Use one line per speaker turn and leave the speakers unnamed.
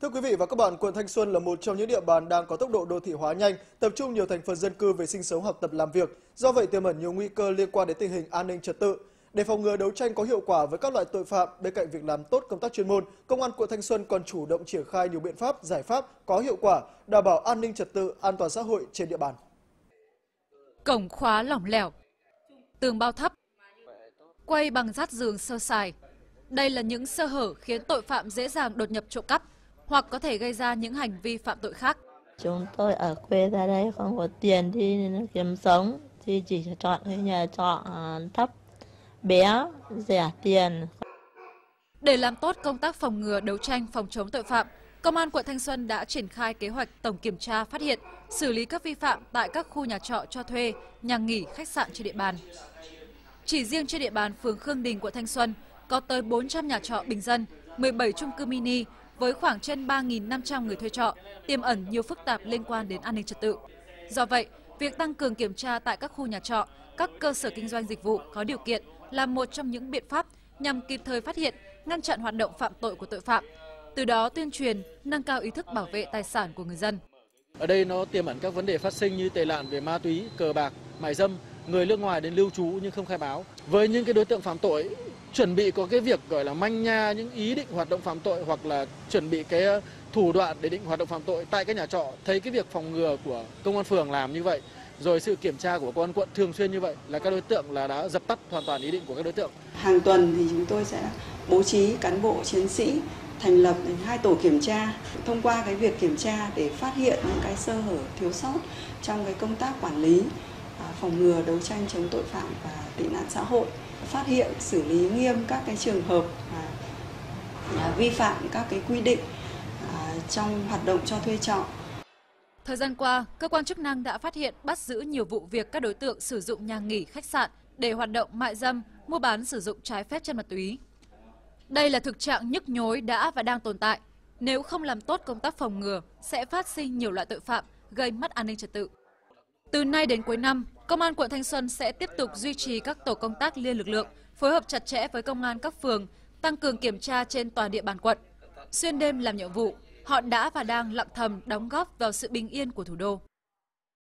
Thưa quý vị và các bạn, quận Thanh Xuân là một trong những địa bàn đang có tốc độ đô thị hóa nhanh, tập trung nhiều thành phần dân cư về sinh sống, học tập, làm việc. Do vậy tiềm ẩn nhiều nguy cơ liên quan đến tình hình an ninh trật tự. Để phòng ngừa đấu tranh có hiệu quả với các loại tội phạm, bên cạnh việc làm tốt công tác chuyên môn, Công an quận Thanh Xuân còn chủ động triển khai nhiều biện pháp, giải pháp có hiệu quả đảm bảo an ninh trật tự, an toàn xã hội trên địa bàn.
Cổng khóa lỏng lẻo, tường bao thấp, quay bằng rát giường sơ sài. Đây là những sơ hở khiến tội phạm dễ dàng đột nhập trộm cắp hoặc có thể gây ra những hành vi phạm tội khác.
Chúng tôi ở quê ra đây không có tiền đi kiếm sống thì chỉ chọn cái nhà trọ à, thấp, bé, rẻ tiền.
Để làm tốt công tác phòng ngừa đấu tranh phòng chống tội phạm, Công an quận Thanh Xuân đã triển khai kế hoạch tổng kiểm tra phát hiện, xử lý các vi phạm tại các khu nhà trọ cho thuê, nhà nghỉ, khách sạn trên địa bàn. Chỉ riêng trên địa bàn phường Khương Đình, quận Thanh Xuân có tới 400 nhà trọ bình dân, 17 chung cư mini với khoảng trên 3.500 người thuê trọ, tiềm ẩn nhiều phức tạp liên quan đến an ninh trật tự. Do vậy, việc tăng cường kiểm tra tại các khu nhà trọ, các cơ sở kinh doanh dịch vụ có điều kiện là một trong những biện pháp nhằm kịp thời phát hiện, ngăn chặn hoạt động phạm tội của tội phạm, từ đó tuyên truyền, nâng cao ý thức bảo vệ tài sản của người dân.
Ở đây nó tiềm ẩn các vấn đề phát sinh như tệ nạn về ma túy, cờ bạc, mại dâm, người nước ngoài đến lưu trú nhưng không khai báo. Với những cái đối tượng phạm tội chuẩn bị có cái việc, gọi là, manh nha những ý định hoạt động phạm tội hoặc là chuẩn bị cái ờ, thủ đoạn để định hoạt động phạm tội tại các nhà trọ, thấy cái việc phòng ngừa của công an phường làm như vậy, rồi sự kiểm tra của công an quận thường xuyên như vậy là các đối tượng là đã dập tắt hoàn toàn ý định của các đối tượng.
Hàng tuần thì chúng tôi sẽ bố trí cán bộ chiến sĩ thành lập hai tổ kiểm tra, thông qua cái việc kiểm tra để phát hiện những cái sơ hở thiếu sót trong cái công tác quản lý à, phòng ngừa đấu tranh chống tội phạm và tệ nạn xã hội phát hiện xử lý nghiêm các cái trường hợp à, vi phạm các cái quy định à, trong hoạt động cho thuê trọ
Thời gian qua, cơ quan chức năng đã phát hiện bắt giữ nhiều vụ việc các đối tượng sử dụng nhà nghỉ, khách sạn để hoạt động mại dâm, mua bán sử dụng trái phép chân ma túy. Đây là thực trạng nhức nhối đã và đang tồn tại. Nếu không làm tốt công tác phòng ngừa, sẽ phát sinh nhiều loại tội phạm gây mất an ninh trật tự. Từ nay đến cuối năm, Công an quận Thanh Xuân sẽ tiếp tục duy trì các tổ công tác liên lực lượng, phối hợp chặt chẽ với công an các phường, tăng cường kiểm tra trên toàn địa bàn quận. Xuyên đêm làm nhiệm vụ, họ đã và đang lặng thầm đóng góp vào sự bình yên của thủ đô.